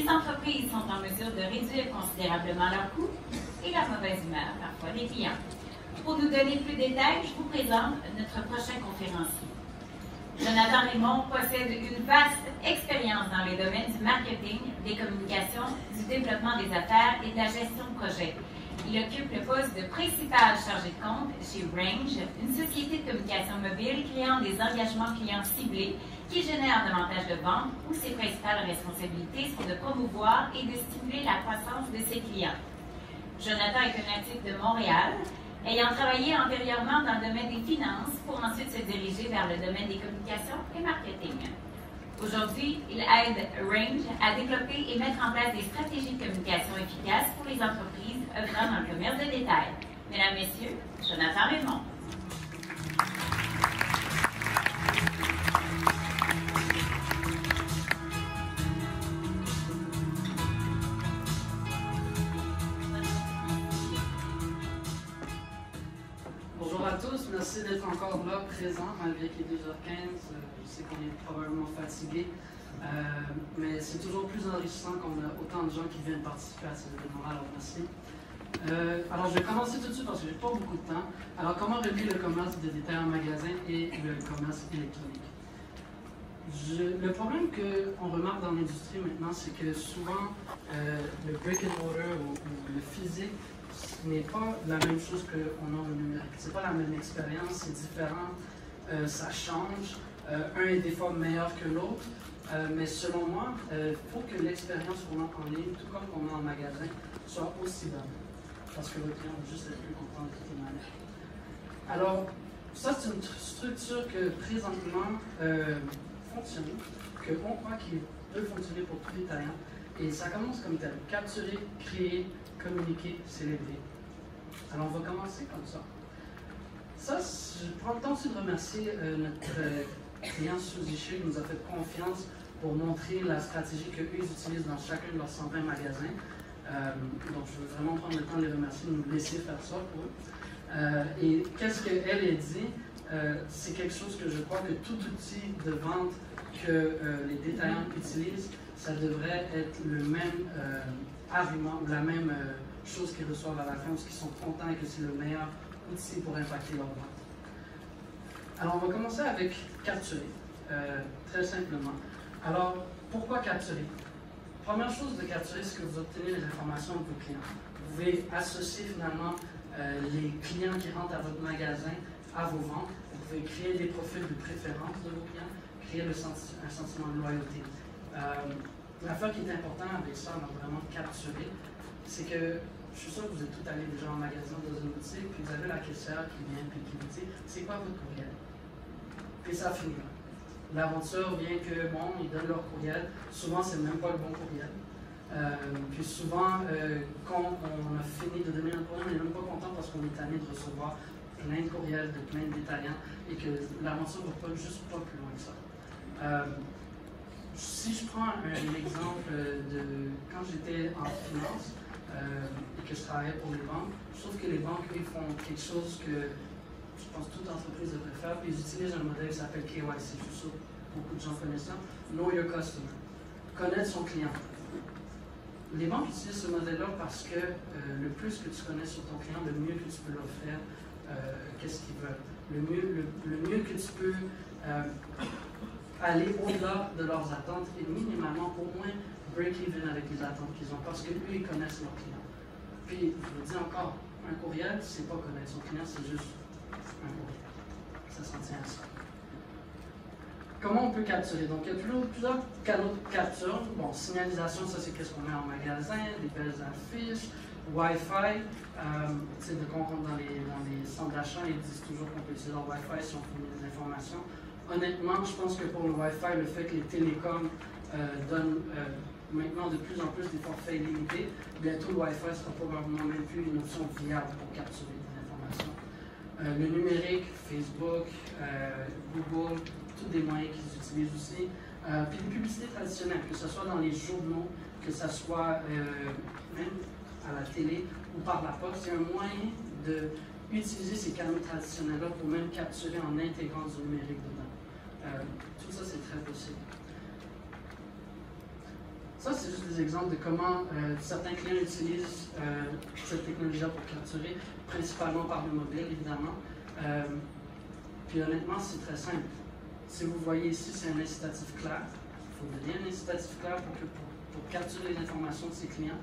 les entreprises sont en mesure de réduire considérablement leurs coûts et la mauvaise humeur parfois des clients. Pour nous donner plus de détails, je vous présente notre prochain conférencier. Jonathan Raymond possède une vaste expérience dans les domaines du marketing, des communications, du développement des affaires et de la gestion de projets. Il occupe le poste de principal chargé de compte chez Range, une société de communication mobile créant des engagements clients ciblés qui génèrent davantage de ventes où ses principales responsabilités sont de promouvoir et de stimuler la croissance de ses clients. Jonathan est un natif de Montréal ayant travaillé antérieurement dans le domaine des finances pour ensuite se diriger vers le domaine des communications et marketing. Aujourd'hui, il aide Range à développer et mettre en place des stratégies de communication efficaces pour les entreprises œuvrant dans le commerce de détail. Mesdames, Messieurs, Jonathan Raymond. merci d'être encore là, présent, malgré qu'il est 2h15. Je sais qu'on est probablement fatigué, euh, mais c'est toujours plus enrichissant qu'on a autant de gens qui viennent participer à cet événement. Alors, merci. Euh, alors, je vais commencer tout de suite parce que j'ai pas beaucoup de temps. Alors, comment relier le commerce de détail en magasin et le commerce électronique? le problème qu'on remarque dans l'industrie maintenant, c'est que souvent, euh, le brick and mortar ou le physique n'est pas la même chose qu'on a au numérique. Ce n'est pas la même expérience, c'est différent, euh, ça change. Un est des fois meilleur que l'autre, mais selon moi, il faut que l'expérience qu'on a en ligne, tout comme qu'on a en magasin, soit aussi bonne. Parce que le client va juste être plus content de toutes les manières. Alors, ça, c'est une structure que présentement fonctionne, qu'on croit qu'il peut fonctionner pour tous les talents. Et ça commence comme tel capturer, créer, communiquer, célébrer. Alors, on va commencer comme ça. Ça, je prends le temps aussi de remercier euh, notre euh, client Suzy qui nous a fait confiance pour montrer la stratégie qu'eux utilisent dans chacun de leurs 120 magasins. Euh, donc, je veux vraiment prendre le temps de les remercier, de nous laisser faire ça pour eux. et qu'est-ce qu'elle a dit? c'est quelque chose que je crois que tout outil de vente que les détaillants utilisent, ça devrait être le même argument, la même euh, chose qu'ils reçoivent à la fin, parce qu'ils sont contents et que c'est le meilleur outil pour impacter leur vente. Alors, on va commencer avec capturer, euh, très simplement. Alors, pourquoi capturer? Première chose de capturer, c'est que vous obtenez les informations de vos clients. Vous pouvez associer finalement euh, les clients qui rentrent à votre magasin à vos ventes. Vous pouvez créer des profils de préférence de vos clients, créer un sentiment de loyauté. L'affaire qui est importante avec ça, on a vraiment capturé, c'est que je suis sûr que vous êtes tous allés déjà en magasin dans une boutique, puis vous avez la caissière qui vient, puis qui vous dit c'est quoi votre courriel? Puis ça finit là. L'aventure vient que, bon, ils donnent leur courriel. Souvent, c'est même pas le bon courriel. Euh, puis souvent, euh, quand on a fini de donner un courriel, on n'est même pas content parce qu'on est tanné de recevoir plein de courriels de plein de détaillants et que l'aventure ne va pas juste pas plus loin que ça. Euh, si je prends un, exemple de quand j'étais en finance et que je travaillais pour les banques, je trouve que les banques, ils font quelque chose que je pense toute entreprise devrait faire, ils utilisent un modèle qui s'appelle KYC. Je suis sûr que beaucoup de gens connaissent ça. Know your customer. Connaître son client. Les banques utilisent ce modèle-là parce que euh, le plus que tu connais sur ton client, le mieux que tu peux leur faire euh, qu'est-ce qu'ils veulent. Le mieux, le, mieux que tu peux aller au-delà de leurs attentes et minimalement au moins break-even avec les attentes qu'ils ont parce qu'eux, ils connaissent leurs clients. Puis, je vous dis encore, un courriel, c'est pas connaître son client, c'est juste. Ça s'en tient à ça. Comment on peut capturer? Donc, il y a plusieurs canaux de capture. Bon, signalisation, ça, c'est qu'est-ce qu'on met en magasin, des belles affiches, Wi-Fi. Euh, de quand on rentre dans les, dans les centres d'achat, ils disent toujours qu'on peut utiliser leur Wi-Fi si on fournit des informations honnêtement, je pense que pour le Wi-Fi, le fait que les télécoms euh, donnent euh, maintenant de plus en plus des forfaits illimités, bientôt le Wi-Fi sera probablement même plus une option viable pour capturer le numérique, Facebook, Google, tous des moyens qu'ils utilisent aussi. puis les publicités traditionnelles, que ce soit dans les journaux, que ce soit même à la télé ou par la poste, c'est un moyen d'utiliser ces canaux traditionnels-là pour même capturer en intégrant du numérique dedans. Euh, tout ça, c'est très possible. Ça, c'est juste des exemples de comment euh, certains clients utilisent euh, cette technologie pour capturer, principalement par le mobile, évidemment. Euh, puis honnêtement, c'est très simple. Si vous voyez ici, c'est un incitatif clair. Il faut donner un incitatif clair pour, pour, capturer les informations de ses clients.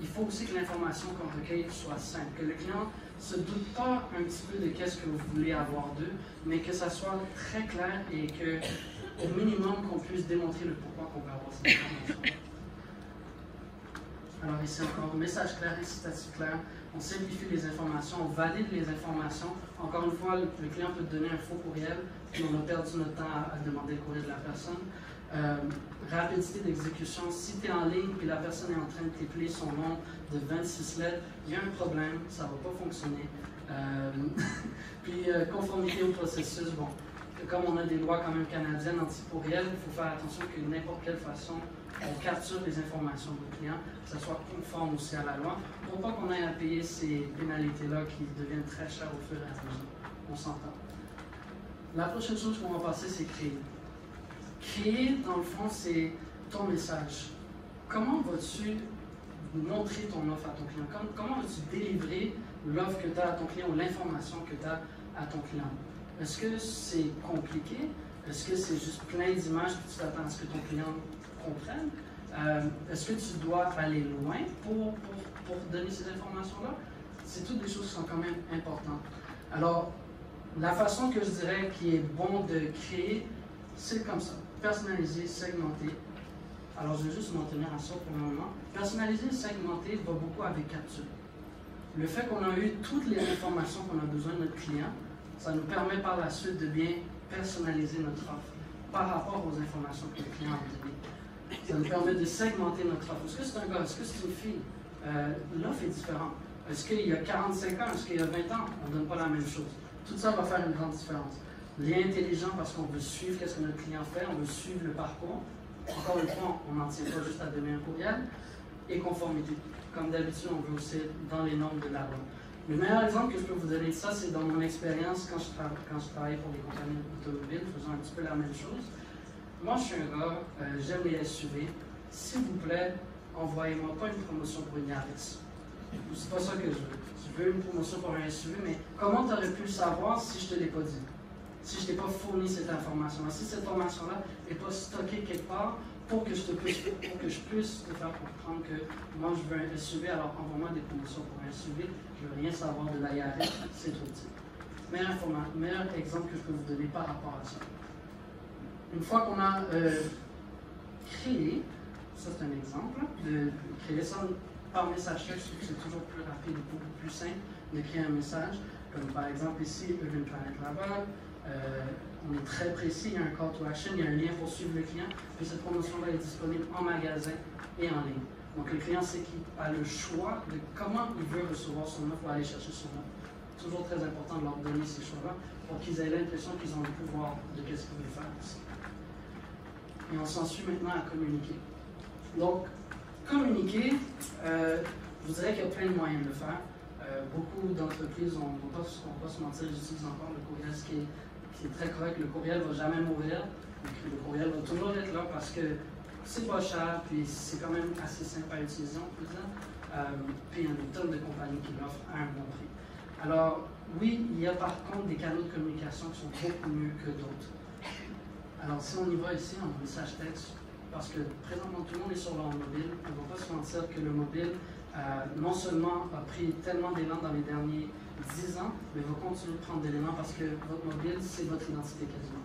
il faut aussi que l'information qu'on recueille soit simple, que le client ne se doute pas un petit peu de qu'est-ce que vous voulez avoir d'eux, mais que ça soit très clair et que au minimum qu'on puisse démontrer le pourquoi qu'on veut avoir cette information. Alors ici encore, message clair, incitatif clair, on simplifie les informations, on valide les informations. Encore une fois, le client peut te donner un faux courriel, puis on a perdu notre temps à, demander le courriel de la personne. Euh, rapidité d'exécution, si tu es en ligne et la personne est en train de t'épeler son nom de 26 lettres, il y a un problème, ça ne va pas fonctionner. Euh, puis euh, conformité au processus, bon, comme on a des lois quand même canadiennes anti-pourrielles, il faut faire attention que n'importe quelle façon on capture les informations du client, que ça soit conforme aussi à la loi, pour pas qu'on ait à payer ces pénalités-là qui deviennent très chères au fur et à mesure. On s'entend. La prochaine chose qu'on va passer, c'est créer. Créer, dans le fond, c'est ton message. Comment vas-tu montrer ton offre à ton client? Comment vas-tu délivrer l'offre que tu as à ton client ou l'information que tu as à ton client? Est-ce que c'est compliqué? Est-ce que c'est juste plein d'images que tu t'attends à ce que ton client comprenne? Euh, est-ce que tu dois aller loin pour, pour, donner ces informations-là? C'est toutes des choses qui sont quand même importantes. Alors, la façon que je dirais qui est bon de créer, c'est comme ça. Personnaliser, segmenter. Alors, je vais juste m'en tenir à ça pour le moment. Personnaliser, segmenter va beaucoup avec capture. Le fait qu'on a eu toutes les informations qu'on a besoin de notre client, ça nous permet par la suite de bien personnaliser notre offre par rapport aux informations que le client a données. Ça nous permet de segmenter notre offre. Est-ce que c'est un gars? Est-ce que c'est une fille? Euh, l'offre est différente. Est-ce qu'il y a 45 ans? Est-ce qu'il y a 20 ans? On ne donne pas la même chose? Tout ça va faire une grande différence. Lien intelligent parce qu'on veut suivre ce que notre client fait, on veut suivre le parcours. Encore une fois, on n'en tient pas juste à donner un courriel. Et conformité. Comme d'habitude, on veut aussi dans les normes de la loi. Le meilleur exemple que je peux vous donner de ça, c'est dans mon expérience quand je, quand je pour des compagnies automobiles, faisant un petit peu la même chose. Moi, je suis un gars, euh, j'aime les SUV. S'il vous plaît, envoyez-moi pas une promotion pour une Yaris. C'est pas ça que je veux. Je veux une promotion pour un SUV, mais comment tu aurais pu le savoir si je te l'ai pas dit? Si je t'ai pas fourni cette information-là, si cette information-là n'est pas stockée quelque part, pour que, je puisse, pour que je puisse te faire comprendre que moi je veux un SUV, alors envoie-moi des promotions pour un SUV, je ne veux rien savoir de Yaris, c'est trop petit. Meilleur, meilleur exemple que je peux vous donner par rapport à ça. Une fois qu'on a euh, créé, ça c'est un exemple, de créer ça par message texte, c'est toujours plus rapide et beaucoup plus simple de créer un message, comme par exemple ici, une planète là-bas, on est très précis, il y a un call to action, il y a un lien pour suivre le client, puis cette promotion-là est disponible en magasin et en ligne. Donc le client sait qu'il a le choix de comment il veut recevoir son offre ou aller chercher son offre. Toujours très important de leur donner ces choix-là pour qu'ils aient l'impression qu'ils ont le pouvoir de ce qu'ils veulent faire aussi. Et on s'en suit maintenant à communiquer. Donc, communiquer, euh, je vous dirais qu'il y a plein de moyens de le faire. Euh, beaucoup d'entreprises, on ne va, pas se mentir, j'utilise encore le courriel, ce qui est c'est très correct, le courriel ne va jamais mourir. Le courriel va toujours être là parce que c'est pas cher, puis c'est quand même assez simple à utiliser, on peut dire. Euh, puis il y a une tonne de compagnies qui l'offrent à un bon prix. Alors, oui, il y a par contre des canaux de communication qui sont beaucoup mieux que d'autres. Alors, si on y va ici en message texte, parce que présentement tout le monde est sur leur mobile, on ne va pas se mentir que le mobile, euh, non seulement a pris tellement d'élan dans les derniers 10 ans, mais va continuer de prendre d'éléments parce que votre mobile, c'est votre identité quasiment.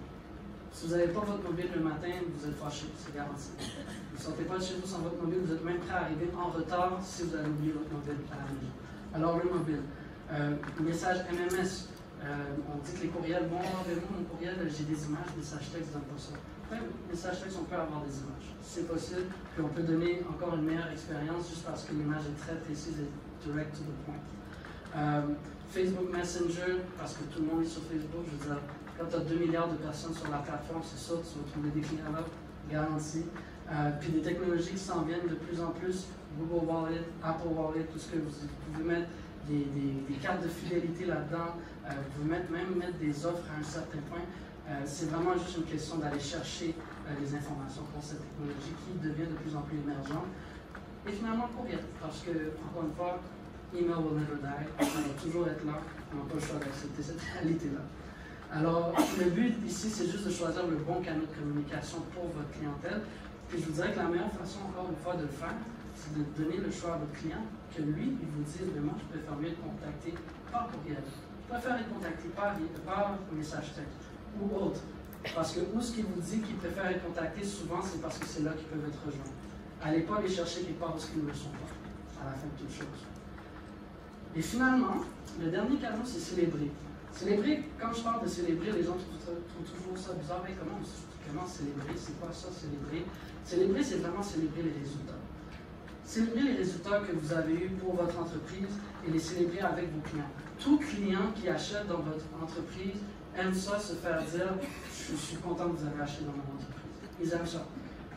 Si vous n'avez pas votre mobile le matin, vous êtes fâché, c'est garanti. Vous ne sortez pas de chez vous sans votre mobile, vous êtes même prêt à arriver en retard si vous avez oublié votre mobile à la. Alors, le mobile. Euh, message MMS. Euh, on dit que les courriels, bon, avec mon courriel, j'ai des images, des messages texte dans pas ça. Après, message texte, on peut avoir des images. C'est possible, puis on peut donner encore une meilleure expérience juste parce que l'image est très précise et direct to the point. Euh, Facebook Messenger, parce que tout le monde est sur Facebook, je veux dire, quand tu as 2 milliards de personnes sur la plateforme, c'est sûr, tu vas trouver des clients là, garantis. Euh, puis des technologies qui s'en viennent de plus en plus, Google Wallet, Apple Wallet, tout ce que vous, pouvez mettre des, cartes de fidélité là-dedans, euh, vous pouvez même mettre des offres à un certain point. Euh, c'est vraiment juste une question d'aller chercher les informations pour cette technologie qui devient de plus en plus émergente. Et finalement, courriel, parce que, encore une fois, never die, ça va toujours être là, on n'a pas le choix d'accepter cette réalité-là. Alors, le but ici, c'est juste de choisir le bon canal de communication pour votre clientèle. Puis je vous dirais que la meilleure façon, encore une fois, de le faire, c'est de donner le choix à votre client, que lui, il vous dise vraiment, je préfère mieux être contacté par courriel. Je préfère être contacté par, par message texte ou autre. Parce que où ce qu'il vous dit qu'il préfère être contacté, souvent, c'est parce que c'est là qu'ils peuvent être rejoints. Allez pas les chercher quelque part où ils ne le sont pas, à la fin de toute chose. Et finalement, le dernier cadeau, c'est célébrer. Célébrer, quand je parle de célébrer, les gens trouvent, toujours ça bizarre. Mais comment, célébrer? C'est quoi ça, célébrer? Célébrer, c'est vraiment célébrer les résultats. Célébrer les résultats que vous avez eus pour votre entreprise et les célébrer avec vos clients. Tout client qui achète dans votre entreprise aime ça, se faire dire Je suis content que vous avez acheté dans mon entreprise. Ils aiment ça.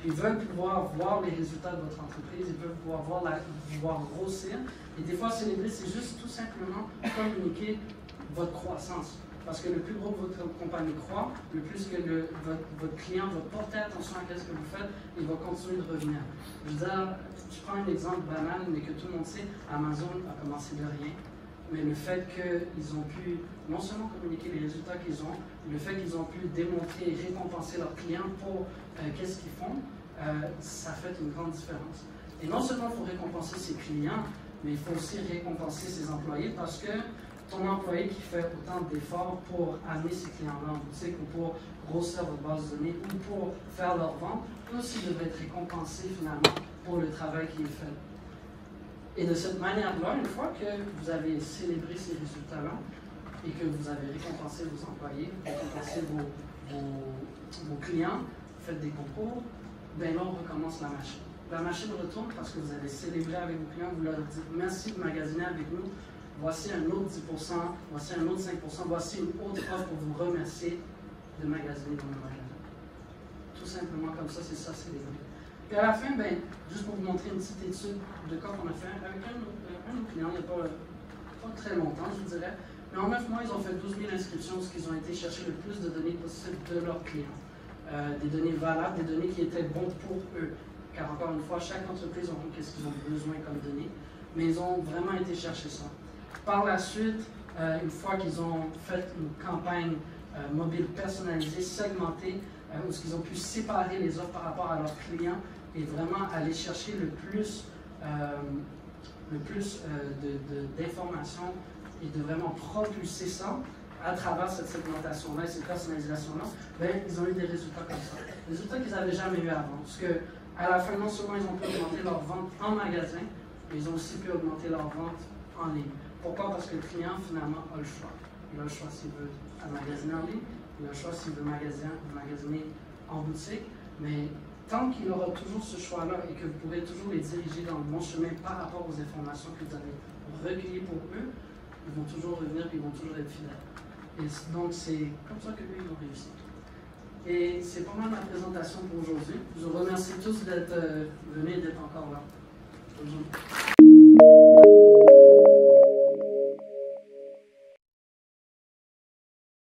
Ils veulent pouvoir voir les résultats de votre entreprise, ils veulent pouvoir voir, la, voir grossir. Et des fois, célébrer, c'est juste tout simplement communiquer votre croissance. Parce que le plus gros que votre compagnie croit, le plus que votre, client va porter attention à ce que vous faites, il va continuer de revenir. Je veux je prends un exemple banal, mais que tout le monde sait, Amazon a commencé de rien. Mais le fait qu'ils ont pu non seulement communiquer les résultats qu'ils ont, le fait qu'ils ont pu démontrer et récompenser leurs clients pour euh, qu'est-ce qu'ils font, euh, ça fait une grande différence. Et non seulement faut récompenser ses clients, mais il faut aussi récompenser ses employés parce que ton employé qui fait autant d'efforts pour amener ses clients-là en boutique ou pour grossir votre base de données ou pour faire leur vente, aussi devrait être récompensé finalement pour le travail qui est fait. Et de cette manière-là, une fois que vous avez célébré ces résultats-là et que vous avez récompensé vos employés, récompensé vos, vos, clients, faites des concours, ben là, on recommence la machine. La machine retourne parce que vous avez célébré avec vos clients, vous leur dites merci de magasiner avec nous, voici un autre 10%, voici un autre 5%, voici une autre offre pour vous remercier de magasiner dans le magasin. Tout simplement comme ça, c'est ça, les Puis à la fin, ben, juste pour vous montrer une petite étude de cas qu'on a fait avec un, un de nos clients, il n'y a pas, pas, très longtemps, je vous dirais, mais en 9 mois, ils ont fait 12 000 inscriptions, ce qu'ils ont été chercher le plus de données possible de leurs clients. Euh, des données valables, des données qui étaient bonnes pour eux. Car encore une fois, chaque entreprise a qu'est-ce qu'ils ont besoin comme données, mais ils ont vraiment été chercher ça. Par la suite, euh, une fois qu'ils ont fait une campagne euh, mobile personnalisée, segmentée, euh, où ils ont pu séparer les offres par rapport à leurs clients et vraiment aller chercher le plus, le plus d'informations et de vraiment propulser ça à travers cette segmentation-là et cette personnalisation-là, ben, ils ont eu des résultats comme ça. Des résultats qu'ils n'avaient jamais eu avant. Parce que, à la fin, non seulement ils ont pu augmenter leur vente en magasin, mais ils ont aussi pu augmenter leur vente en ligne. Pourquoi? Parce que le client, finalement, a le choix. Il a le choix s'il veut magasiner en ligne, il a le choix s'il veut magasiner, en boutique, mais tant qu'il aura toujours ce choix-là et que vous pourrez toujours les diriger dans le bon chemin par rapport aux informations que vous avez recueillies pour eux, ils vont toujours revenir et ils vont toujours être fidèles. Et donc, c'est comme ça que eux, ils ont réussi. Et c'est pas mal ma présentation pour aujourd'hui. Je vous remercie tous d'être euh, venus et d'être encore là. Bonjour.